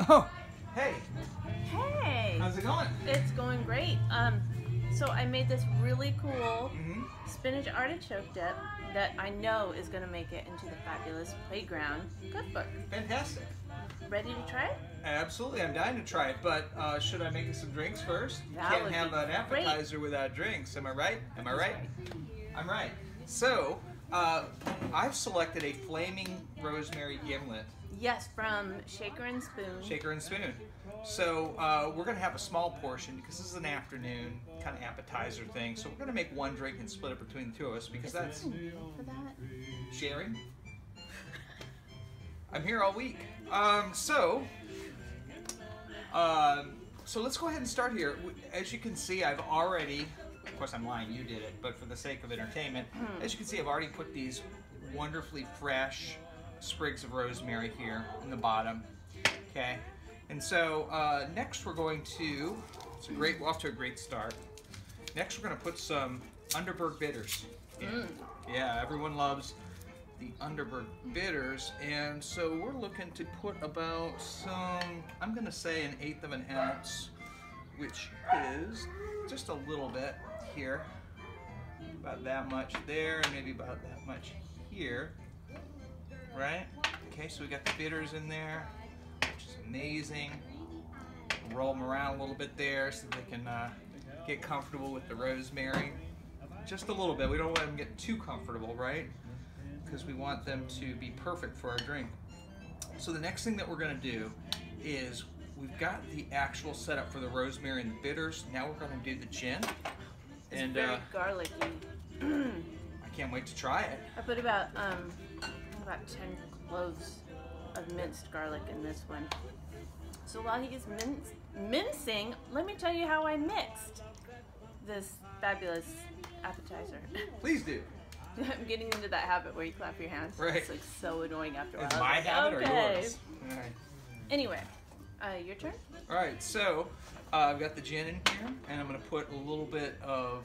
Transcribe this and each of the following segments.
Oh, hey, Hey, how's it going? it's going great. Um, so I made this really cool hmm spinach artichoke dip that I know is gonna make it into the fabulous playground cookbook. Fantastic. Ready to try it? Absolutely, I'm dying to try it, but uh, should I make some drinks first? That Can't have an great. appetizer without drinks. Am I right? Am I right? I'm right. So, uh, I've selected a flaming rosemary gimlet Yes, from Shaker and Spoon. shaker and spoon. So uh, we're gonna have a small portion because this is an afternoon kind of appetizer thing. So we're gonna make one drink and split it between the two of us because Is that's for that? sharing. I'm here all week. Um, so, um, so let's go ahead and start here. As you can see, I've already, of course, I'm lying. You did it, but for the sake of entertainment, as you can see, I've already put these wonderfully fresh sprigs of rosemary here in the bottom. Okay, and so uh, next we're going to. It's a great. We're off to a great start. Next, we're going to put some Underberg bitters. in. Yeah, everyone loves the Underberg bitters, and so we're looking to put about some. I'm going to say an eighth of an ounce, which is just a little bit here, about that much there, and maybe about that much here. Right? Okay, so we got the bitters in there, which is amazing. Roll them around a little bit there so they can uh, get comfortable with the rosemary. Just a little bit. We don't want them to get too comfortable, right? Because we want them to be perfect for our drink. So the next thing that we're going to do is we've got the actual setup for the rosemary and the bitters. Now we're going to do the gin. It's And very uh, garlicky. I can't wait to try it. I put about um about ten cloves of minced garlic in this one. So while he's minc- mincing, let me tell you how I mixed this fabulous appetizer. Please do. I'm getting into that habit where you clap your hands. Right. It's like so annoying after a while. Is my habit or yours? All right. Anyway, uh, your turn. All right, so uh, I've got the gin in here, and I'm going to put a little bit of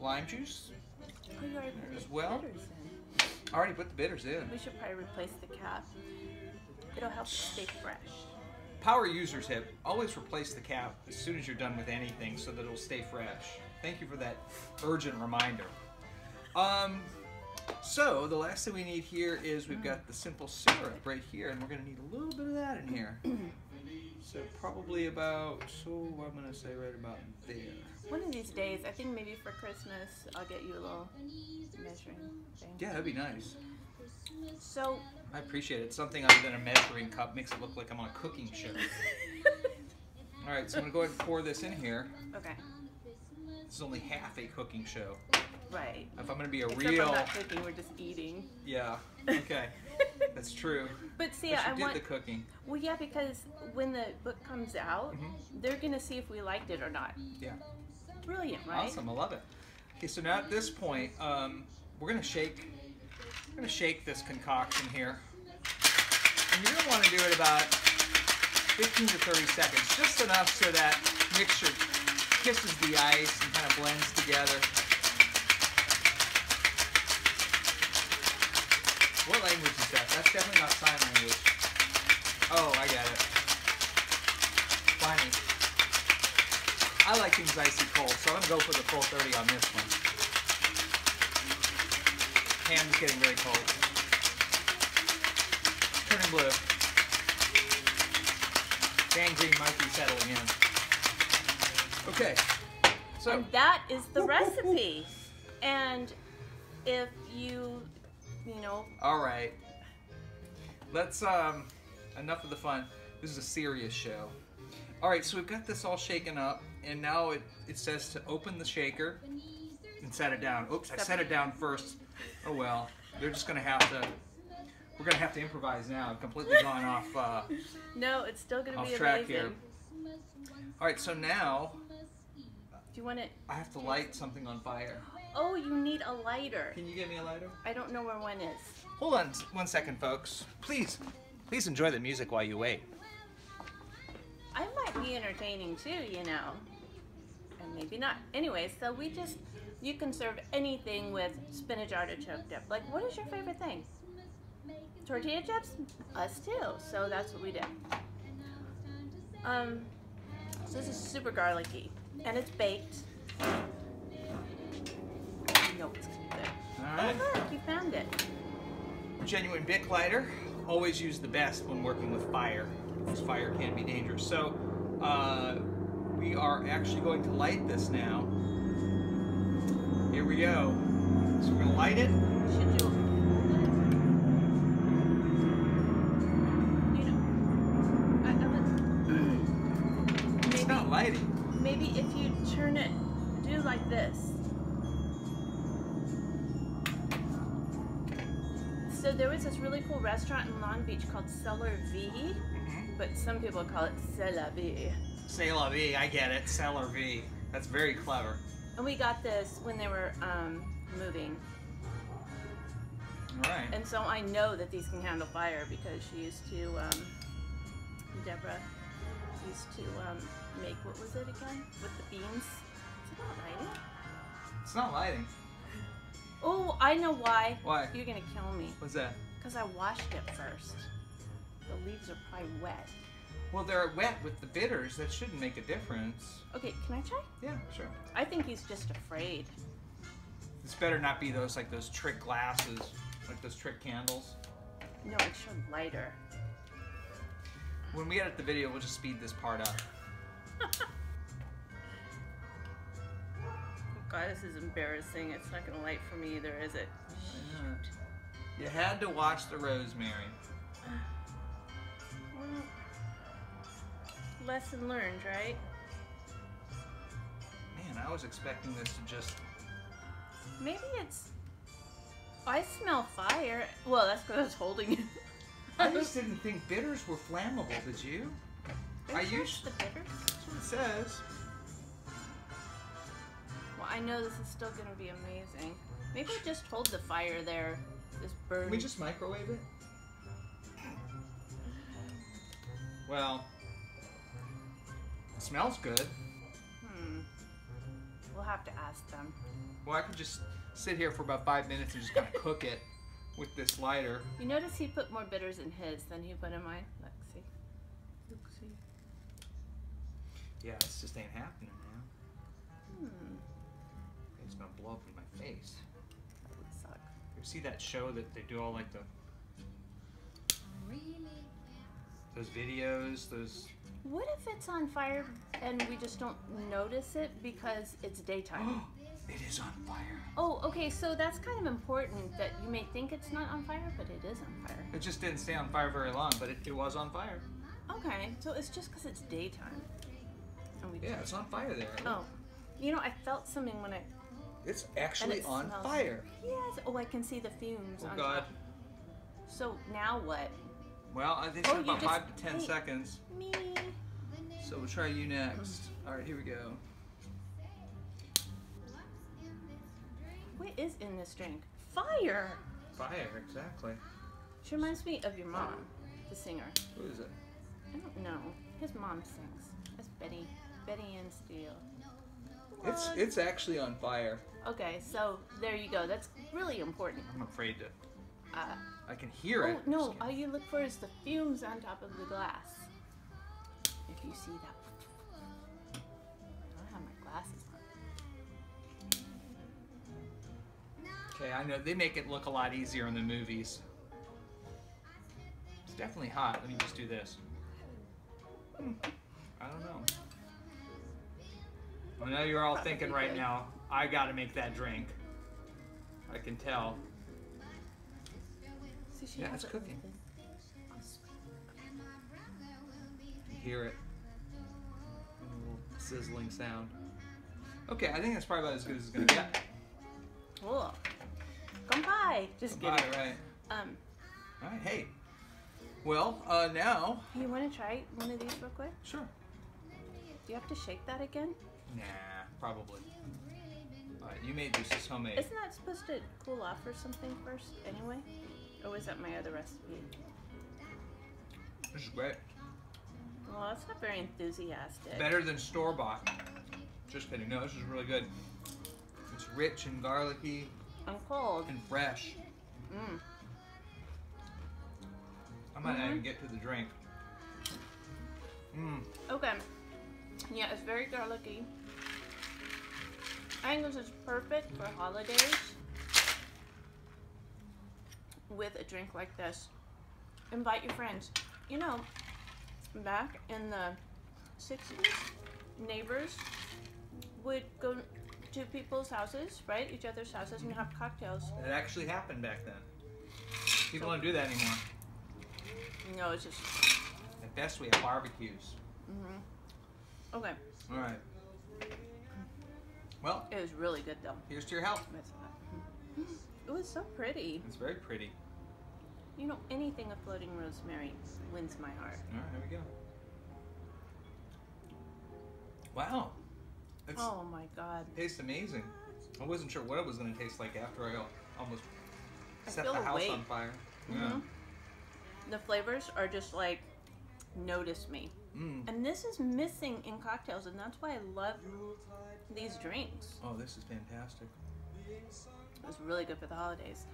lime juice. Oh, you already put As well. I already put the bitters in. We should probably replace the cap. It'll help it stay fresh. Power users have always replace the cap as soon as you're done with anything so that it'll stay fresh. Thank you for that urgent reminder. Um, so the last thing we need here is we've got the simple syrup right here, and we're going to need a little bit of that in here. So probably about, so I'm going to say right about there. One of these days, I think maybe for Christmas, I'll get you a little measuring thing. Yeah, that'd be nice. So, I appreciate it. Something other than a measuring cup makes it look like I'm on a cooking show. All right, so I'm gonna go ahead and pour this in here. okay, This is only half a cooking show. right. If I'm gonna be a Except real, I'm not cooking, we're just eating. yeah, okay, that's true. But see, but I did want. the cooking. Well, yeah, because when the book comes out, Mhm. they're gonna see if we liked it or not. Yeah, Brilliant, right? awesome. I love it. Okay, so now at this point, um, we're gonna shake. We're gonna shake this concoction here, and you're gonna want to do it about 15 to 30 seconds, just enough so that mixture kisses the ice and kind of blends together. What language is that? That's definitely not sign language. Oh, I got it. Funny. I like things icy cold, so I'm gonna go for the full 30 on this one. Hand's getting very cold. Turning blue. Gangrene might be settling in. Okay. So And that is the recipe. And if you, you know, All right. Let's um enough of the fun. This is a serious show. All right, so we've got this all shaken up and now it it says to open the shaker and set it down. Oops, I set it down first. Oh well. They're just going to have to we're going to have to improvise now. I've completely gone off uh no, it's still gonna off be track amazing. here. All right, so now Do you want it? I have to light something on fire. Oh, you need a lighter. Can you get me a lighter? I don't know where one is. Hold on one second, folks. Please, please enjoy the music while you wait. I might be entertaining too, you know. And maybe not. Anyway, so we just, you can serve anything with spinach artichoke dip. Like, what is your favorite thing? Tortilla chips? Us too. So that's what we did. Um, so this is super garlicky, and it's baked. It's good. All right. Oh look, you found it. Genuine Bic lighter. Always use the best when working with fire, because fire can be dangerous. So, uh, we are actually going to light this now. Here we go. So we're gonna light it. Should you? You know, I, I would, It's not lighting. maybe if you turn it, do like this. There was this really cool restaurant in Long Beach called Cellar V, Mm-hmm. but some people call it vie. C'est la vie. I get it. Cellar V. That's very clever. And we got this when they were um, moving. All right. And so I know that these can handle fire because she used to, um, Deborah used to um, make, what was it again? With the beans? It's not lighting? It's not lighting. Oh, I know why. Why? You're gonna kill me. What's that? Because I washed it first. The leaves are probably wet. Well, they're wet with the bitters. That shouldn't make a difference. Okay, can I try? Yeah, sure. I think he's just afraid. This better not be those like those trick glasses, like those trick candles. No, it showed lighter. When we edit the video, we'll just speed this part up. God, this is embarrassing. It's not gonna light for me either, is it? You had to watch the rosemary. Well, lesson learned, right? Man, I was expecting this to just. Maybe it's. I smell fire. Well, that's because I was holding it. I just didn't think bitters were flammable. Did you? I used. the bitters. That's what it says. Well, I know this is still gonna be amazing. Maybe I just hold the fire there. Just burn. Can we just microwave it? Well, it smells good. Hmm. We'll have to ask them. Well, I could just sit here for about five minutes and just kind of cook it with this lighter. You notice he put more bitters in his than he put in mine. Look, see. Look, see. Yeah, this just ain't happening now. It's gonna blow up in my face. That would suck. You see that show that they do all like the those videos, those What if it's on fire and we just don't notice it because it's daytime? it is on fire. oh, okay, so that's kind of important that you may think it's not on fire, but it is on fire. It just didn't stay on fire very long, but it, it was on fire. Okay, so it's just because it's daytime. And we Yeah, it's on fire there. Oh, you know, I felt something when I. It's actually it on smells- fire. Yes. Oh, I can see the fumes. Oh on god. top. So now what? Well, I think Oh, it's you about just- five to ten wait. seconds. Me. So we'll try you next. Alright, here we go. What is in this drink? Fire. Fire, exactly. She reminds me of your mom, the singer. Who is it? I don't know. His mom sings. That's Betty. Betty Ann Steele. It's What? it's actually on fire. Okay, so there you go. That's really important. I'm afraid to. Uh, I can hear oh it. no! All you look for is the fumes on top of the glass. If you see that. I don't have my glasses on. Okay, I know they make it look a lot easier in the movies. It's definitely hot. Let me just do this. Hmm, I don't know. I know you're all Probably thinking right good. now, I gotta make that drink. I can tell. Yeah, it's cooking. hear it. A little sizzling sound. Okay, I think that's probably about as good as it's gonna get. Cool. Come by. Just All kidding. right. Um, All right. Hey. Well, uh, now. you want to try one of these real quick? Sure. Do you have to shake that again? Nah, probably. You made this. Is homemade. Isn't that supposed to cool off or something first anyway? Or was that my other recipe? This is great. Well, that's not very enthusiastic. Better than store bought. Just kidding. No, this is really good. It's rich and garlicky I'm cold. and fresh. Mm. I might not Mhm. even get to the drink. Mm. Okay. Yeah, it's very garlicky. I think this is perfect for holidays with a drink like this. Invite your friends. You know, back in the 60s, neighbors would go to people's houses, right? Each other's houses and have cocktails. It actually happened back then. People don't do that anymore. No, it's just. At best, we have barbecues. hmm Okay. All right. Well, It was really good though. here's to your health. It was so pretty. It's very pretty. You know, anything of floating rosemary wins my heart. All right, here we go. Wow. It's, Oh my god. It tastes amazing. I wasn't sure what it was going to taste like after I almost I set the house weight. on fire. Mhm. The flavors are just like, notice me. Mm. And this is missing in cocktails, and that's why I love these drinks. Oh, this is fantastic. It was really good for the holidays.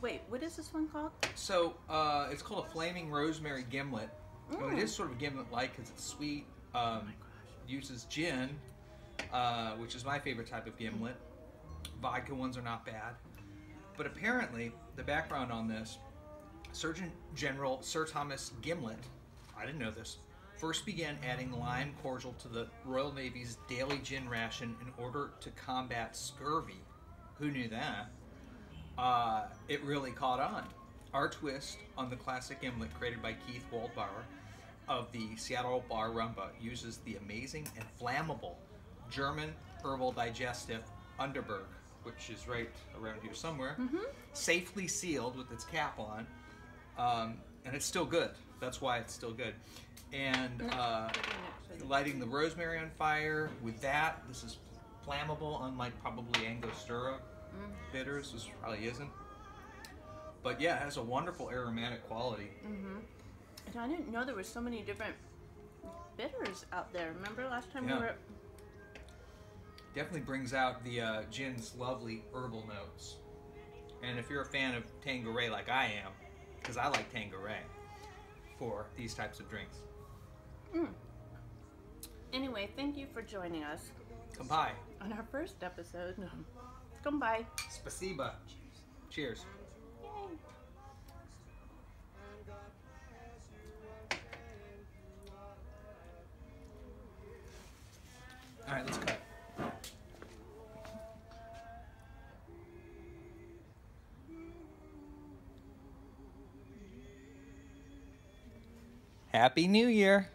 Wait, what is this one called? So uh, it's called a flaming rosemary gimlet. Mm. it is sort of gimlet-like because it's sweet. Oh Um, gosh. uses gin, uh, which is my favorite type of gimlet. Vodka ones are not bad. But apparently, the background on this Surgeon General Sir Thomas Gimlette, I didn't know this, first began adding lime cordial to the Royal Navy's daily gin ration in order to combat scurvy. Who knew that? Uh, it really caught on. Our twist on the classic gimlet created by Keith Waldbauer of the Seattle Bar Rumba uses the amazing and flammable German herbal digestive Underberg, which is right around here somewhere, safely sealed with its cap on, um, and it's still good. That's why it's still good. And uh, lighting the rosemary on fire with that, this is flammable, unlike probably Angostura bitters. This probably isn't. But yeah, it has a wonderful aromatic quality. Mm-hmm. And I didn't know there were so many different bitters out there. Remember last time Yeah. we were Definitely brings out the uh, gin's lovely herbal notes. And if you're a fan of Tanqueray like I am, because I like Tanqueray for these types of drinks. Hmm. Anyway, thank you for joining us Come by. on our first episode. Come by. Spasiba. Cheers. Yay. Happy New Year.